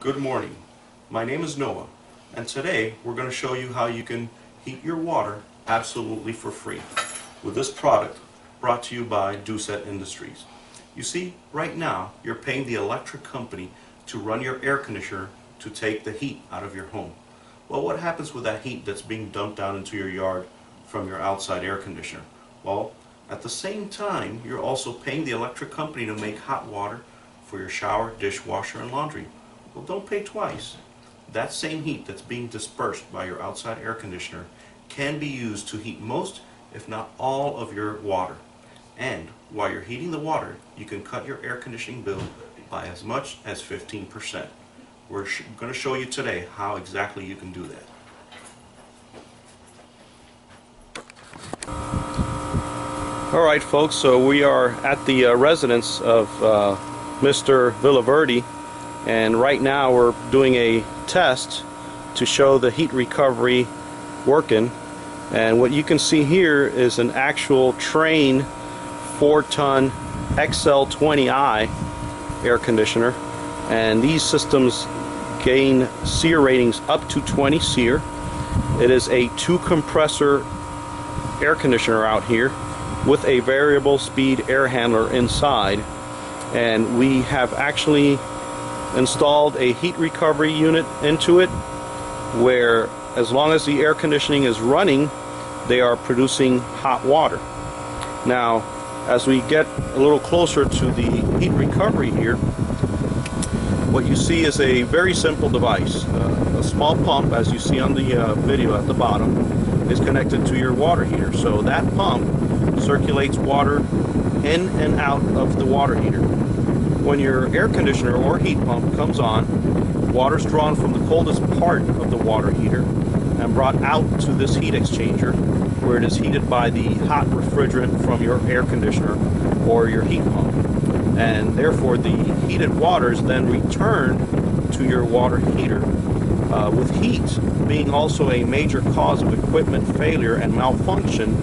Good morning. My name is Noah, and today we're going to show you how you can heat your water absolutely for free with this product brought to you by Doucette Industries. You see, right now you're paying the electric company to run your air conditioner to take the heat out of your home. Well, what happens with that heat that's being dumped down into your yard from your outside air conditioner? Well, at the same time, you're also paying the electric company to make hot water for your shower, dishwasher, and laundry. Well, don't pay twice. That same heat that's being dispersed by your outside air conditioner can be used to heat most, if not all, of your water. And while you're heating the water, you can cut your air conditioning bill by as much as 15%. We're going to show you today how exactly you can do that. All right, folks, so we are at the uh, residence of uh, Mr. Villaverde, and right now we're doing a test to show the heat recovery working. And what you can see here is an actual Trane 4-ton XL20i air conditioner. And these systems gain SEER ratings up to 20 SEER. It is a two compressor air conditioner out here with a variable speed air handler inside and we have actually installed a heat recovery unit into it where as long as the air conditioning is running they are producing hot water. Now as we get a little closer to the heat recovery here what you see is a very simple device. Uh, a small pump as you see on the uh, video at the bottom is connected to your water heater. So that pump circulates water in and out of the water heater. When your air conditioner or heat pump comes on, water is drawn from the coldest part of the water heater and brought out to this heat exchanger where it is heated by the hot refrigerant from your air conditioner or your heat pump. And therefore the heated water is then returned to your water heater. Uh, with heat being also a major cause of equipment failure and malfunction,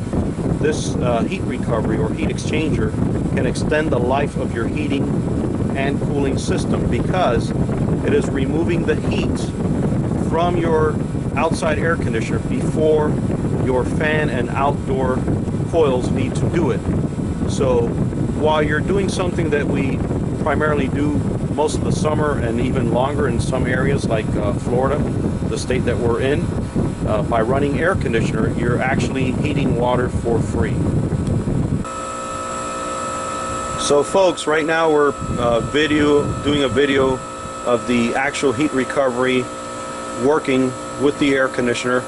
this uh, heat recovery or heat exchanger can extend the life of your heating and cooling system because it is removing the heat from your outside air conditioner before your fan and outdoor coils need to do it. So while you're doing something that we primarily do most of the summer and even longer in some areas like uh, Florida, the state that we're in, uh, by running air conditioner, you're actually heating water for free. So folks, right now we're uh, video doing a video of the actual heat recovery working with the air conditioner.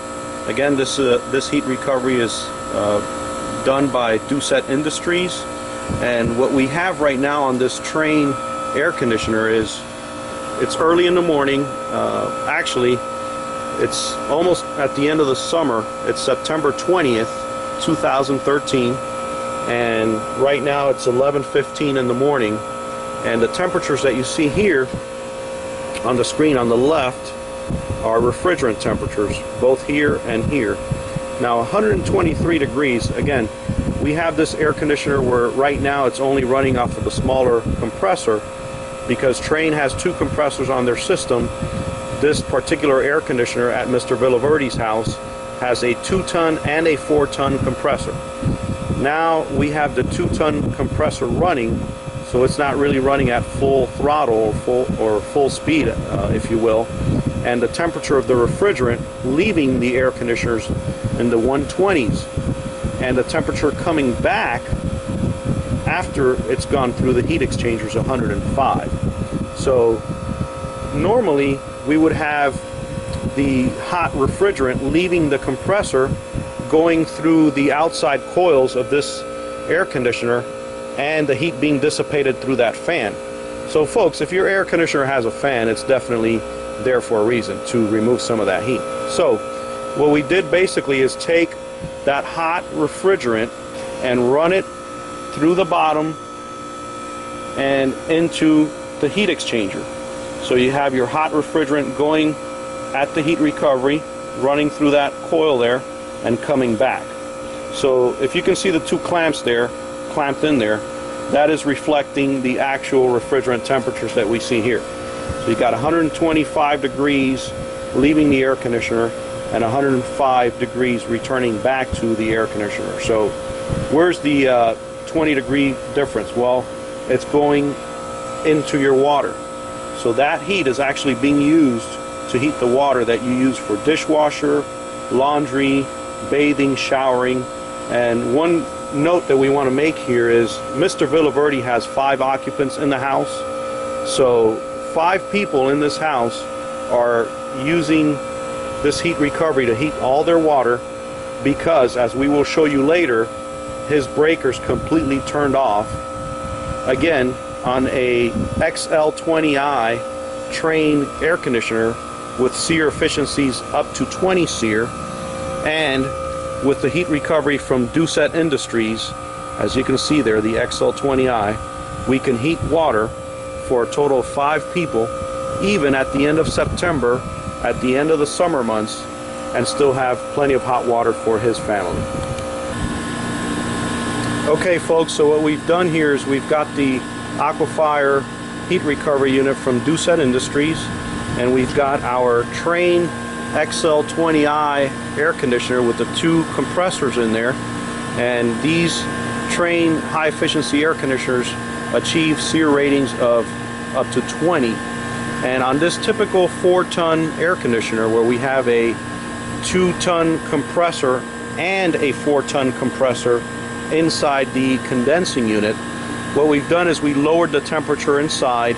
Again, this uh, this heat recovery is uh, done by Doucette Industries, and what we have right now on this Trane air conditioner is it's early in the morning. Uh, actually, it's almost at the end of the summer. It's September 20th, 2013, and right now it's 11:15 in the morning. And the temperatures that you see here on the screen on the left are refrigerant temperatures, both here and here. Now 123 degrees, again, we have this air conditioner where right now it's only running off of the smaller compressor because Trane has two compressors on their system this particular air conditioner at Mr. Villaverde's house has a 2-ton and a 4-ton compressor. Now we have the 2-ton compressor running, so it's not really running at full throttle or full, or full speed, uh, if you will. And the temperature of the refrigerant leaving the air conditioners in the 120s, and the temperature coming back after it's gone through the heat exchangers 105. So normally we would have the hot refrigerant leaving the compressor going through the outside coils of this air conditioner and the heat being dissipated through that fan. So folks, if your air conditioner has a fan, it's definitely there for a reason, to remove some of that heat. So what we did basically is take that hot refrigerant and run it through the bottom and into the heat exchanger. So you have your hot refrigerant going at the heat recovery, running through that coil there, and coming back. So if you can see the two clamps there, clamped in there, that is reflecting the actual refrigerant temperatures that we see here. So you got 125 degrees leaving the air conditioner and 105 degrees returning back to the air conditioner. So where's the uh, 20 degree difference? Well, it's going into your water. So that heat is actually being used to heat the water that you use for dishwasher, laundry, bathing, showering. And one note that we want to make here is Mr. Villaverde has five occupants in the house. So five people in this house are using this heat recovery to heat all their water because as we will show you later his breakers completely turned off again on a XL20i Trane air conditioner with SEER efficiencies up to 20 SEER and with the heat recovery from Doucette Industries as you can see there the XL20i we can heat water for a total of five people even at the end of September at the end of the summer months and still have plenty of hot water for his family. Okay folks, so what we've done here is we've got the Aquafier heat recovery unit from Doucette Industries and we've got our Trane XL20i air conditioner with the two compressors in there. And these Trane high efficiency air conditioners achieve SEER ratings of up to 20 and on this typical four ton air conditioner where we have a two ton compressor and a four ton compressor inside the condensing unit, what we've done is we lowered the temperature inside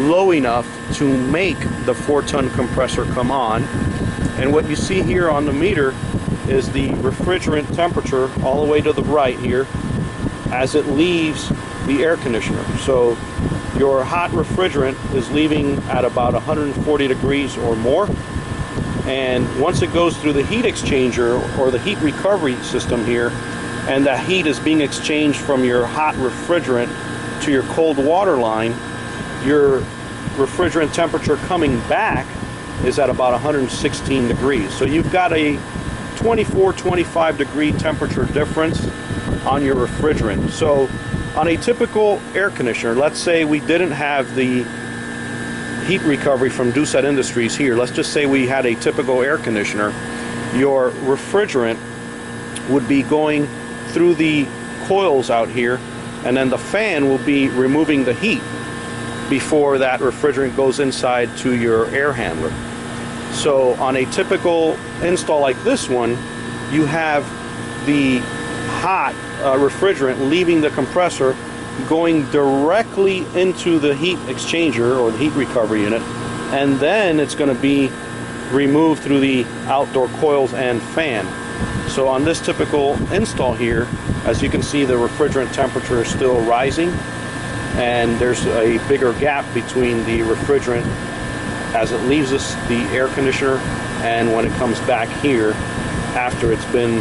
low enough to make the four ton compressor come on. And what you see here on the meter is the refrigerant temperature all the way to the right here as it leaves the air conditioner. So your hot refrigerant is leaving at about 140 degrees or more. And once it goes through the heat exchanger or the heat recovery system here, and that heat is being exchanged from your hot refrigerant to your cold water line, your refrigerant temperature coming back is at about 116 degrees. So you've got a 24, 25 degree temperature difference on your refrigerant. So on a typical air conditioner, let's say we didn't have the heat recovery from Doucette Industries here. Let's just say we had a typical air conditioner. Your refrigerant would be going through the coils out here and then the fan will be removing the heat before that refrigerant goes inside to your air handler. So on a typical install like this one, you have the hot uh, refrigerant leaving the compressor going directly into the heat exchanger or the heat recovery unit and then it's going to be removed through the outdoor coils and fan. So on this typical install here, as you can see the refrigerant temperature is still rising and there's a bigger gap between the refrigerant as it leaves us the air conditioner and when it comes back here after it's been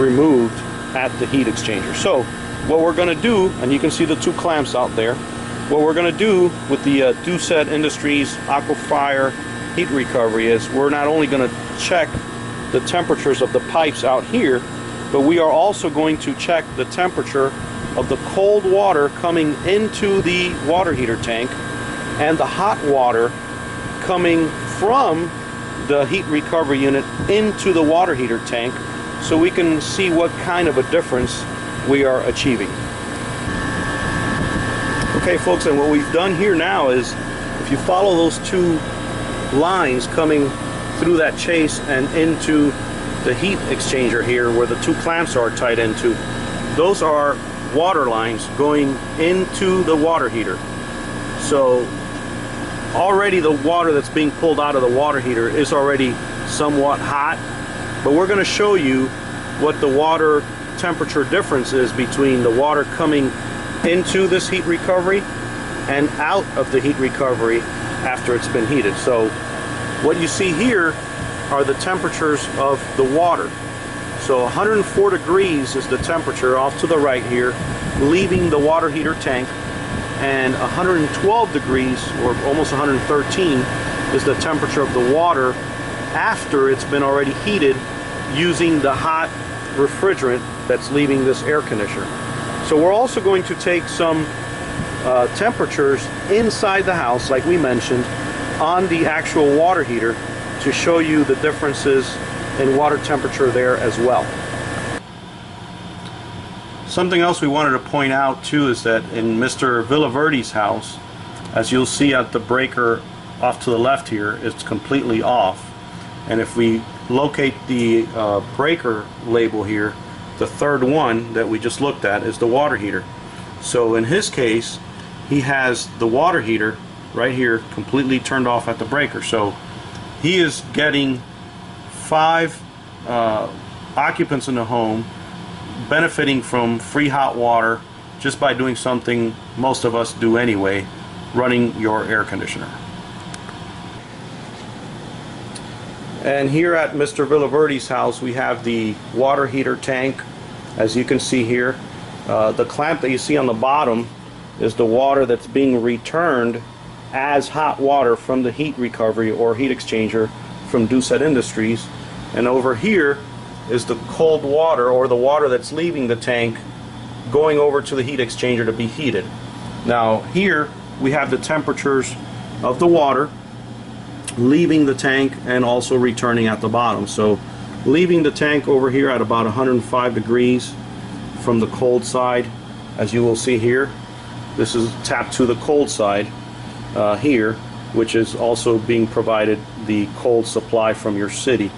removed at the heat exchanger. So what we're going to do, and you can see the two clamps out there, what we're going to do with the uh, Industries Aquafier heat recovery is we're not only going to check the temperatures of the pipes out here, but we are also going to check the temperature of the cold water coming into the water heater tank and the hot water coming from the heat recovery unit into the water heater tank so we can see what kind of a difference we are achieving. Okay folks, and what we've done here now is if you follow those two lines coming through that chase and into the heat exchanger here where the two clamps are tied into, those are water lines going into the water heater. So already the water that's being pulled out of the water heater is already somewhat hot but we're going to show you what the water temperature difference is between the water coming into this heat recovery and out of the heat recovery after it's been heated. So what you see here are the temperatures of the water. So 104 degrees is the temperature off to the right here, leaving the water heater tank, and 112 degrees, or almost 113, is the temperature of the water after it's been already heated using the hot refrigerant that's leaving this air conditioner. So we're also going to take some uh, temperatures inside the house, like we mentioned, on the actual water heater to show you the differences in water temperature there as well. Something else we wanted to point out too is that in Mr. Villaverde's house, as you'll see at the breaker off to the left here, it's completely off. And if we locate the uh, breaker label here, the third one that we just looked at is the water heater. So in his case, he has the water heater right here completely turned off at the breaker. So he is getting five uh, occupants in the home benefiting from free hot water just by doing something most of us do anyway, running your air conditioner. And here at Mr. Villaverde's house we have the water heater tank as you can see here. Uh, the clamp that you see on the bottom is the water that's being returned as hot water from the heat recovery or heat exchanger from Doucette Industries. And over here is the cold water or the water that's leaving the tank going over to the heat exchanger to be heated. Now here we have the temperatures of the water leaving the tank and also returning at the bottom. So leaving the tank over here at about 105 degrees from the cold side as you will see here. This is tapped to the cold side uh, here which is also being provided the cold supply from your city.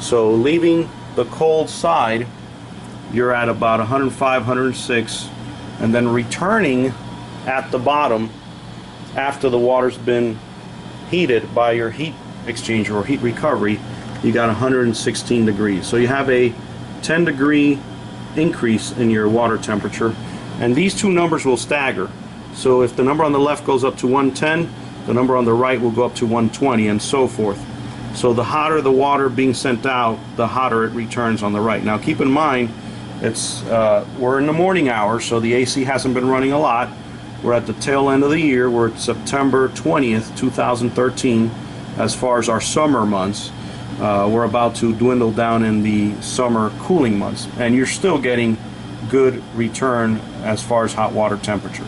So leaving the cold side you're at about 105 106 and then returning at the bottom after the water's been heated by your heat exchanger or heat recovery, you got 116 degrees. So you have a 10 degree increase in your water temperature. And these two numbers will stagger. So if the number on the left goes up to 110, the number on the right will go up to 120 and so forth. So the hotter the water being sent out, the hotter it returns on the right. Now keep in mind, it's uh, we're in the morning hours, so the AC hasn't been running a lot. We're at the tail end of the year. We're at September 20th, 2013, as far as our summer months. Uh, we're about to dwindle down in the summer cooling months, and you're still getting good return as far as hot water temperature.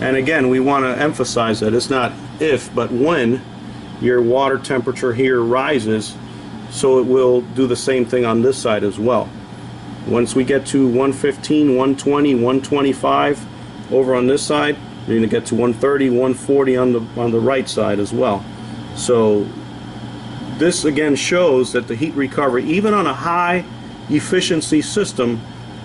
And again, we want to emphasize that it's not if, but when your water temperature here rises, so it will do the same thing on this side as well. Once we get to 115, 120, 125 over on this side, you're going to get to 130, 140 on the on the right side as well. So this again shows that the heat recovery, even on a high efficiency system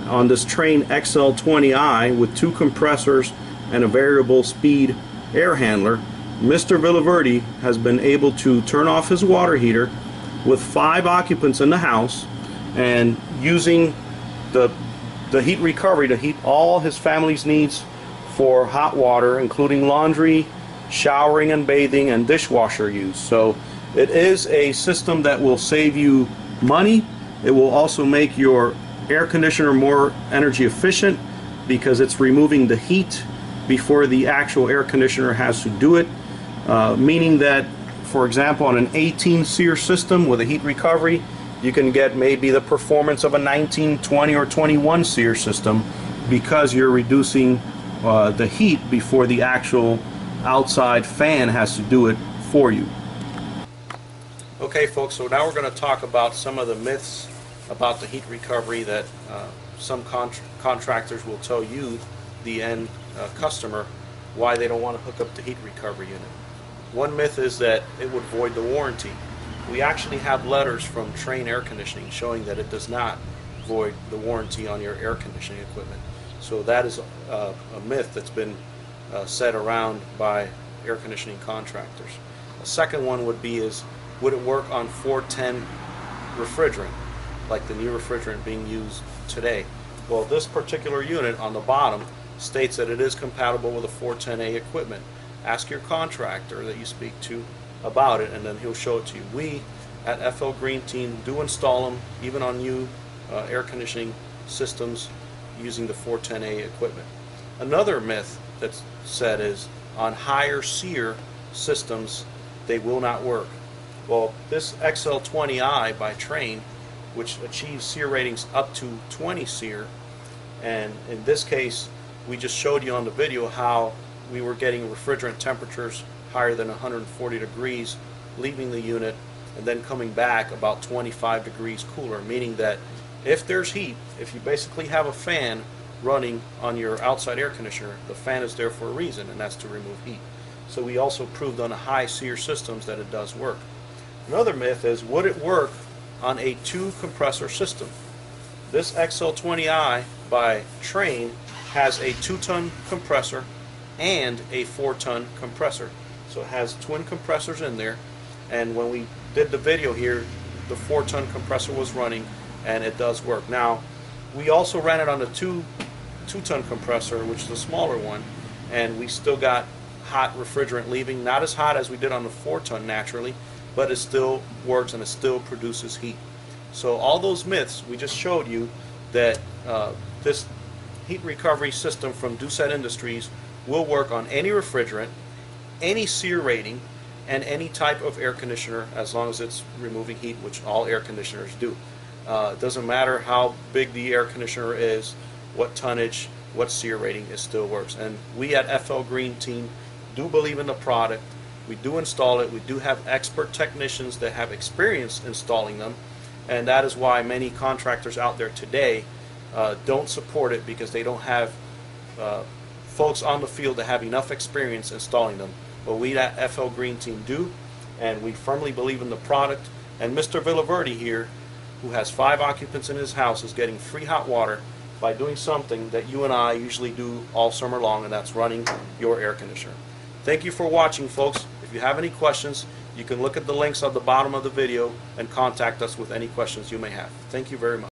on this Trane XL20i with two compressors and a variable speed air handler, Mr. Villaverde has been able to turn off his water heater with five occupants in the house and using the the heat recovery to heat all his family's needs for hot water, including laundry, showering and bathing, and dishwasher use. So it is a system that will save you money. It will also make your air conditioner more energy efficient because it's removing the heat before the actual air conditioner has to do it. Uh, meaning that, for example, on an 18 SEER system with a heat recovery, you can get maybe the performance of a 19, 20, or 21 SEER system because you're reducing uh, the heat before the actual outside fan has to do it for you. Okay folks, so now we're going to talk about some of the myths about the heat recovery that uh, some contra contractors will tell you, the end uh, customer, why they don't want to hook up the heat recovery unit. One myth is that it would void the warranty. We actually have letters from Trane Air Conditioning showing that it does not void the warranty on your air conditioning equipment. So that is a, a myth that's been uh, said around by air conditioning contractors. A second one would be is would it work on 410 refrigerant like the new refrigerant being used today? Well this particular unit on the bottom states that it is compatible with a 410A equipment. Ask your contractor that you speak to about it and then he'll show it to you. We at FL Green Team do install them even on new uh, air conditioning systems using the 410A equipment. Another myth that's said is on higher SEER systems they will not work. Well this XL20i by Trane, which achieves SEER ratings up to 20 SEER and in this case we just showed you on the video how we were getting refrigerant temperatures higher than 140 degrees leaving the unit and then coming back about 25 degrees cooler, meaning that if there's heat, if you basically have a fan running on your outside air conditioner, the fan is there for a reason, and that's to remove heat. So we also proved on the high SEER systems that it does work. Another myth is, would it work on a two compressor system? This XL20i by Trane has a two ton compressor and a four ton compressor. So it has twin compressors in there. And when we did the video here, the four ton compressor was running and it does work. Now, we also ran it on the two two ton compressor, which is a smaller one, and we still got hot refrigerant leaving. Not as hot as we did on the four ton naturally, but it still works and it still produces heat. So all those myths we just showed you that uh, this heat recovery system from Doucette Industries will work on any refrigerant, any SEER rating, and any type of air conditioner as long as it's removing heat, which all air conditioners do. Uh, it doesn't matter how big the air conditioner is, what tonnage, what SEER rating, it still works. And we at FL Green Team do believe in the product. We do install it. We do have expert technicians that have experience installing them. And that is why many contractors out there today uh, don't support it because they don't have uh, folks on the field that have enough experience installing them. But we at FL Green Team do, and we firmly believe in the product. And Mr. Villaverde here, who has five occupants in his house, is getting free hot water by doing something that you and I usually do all summer long, and that's running your air conditioner. Thank you for watching, folks. If you have any questions, you can look at the links at the bottom of the video and contact us with any questions you may have. Thank you very much.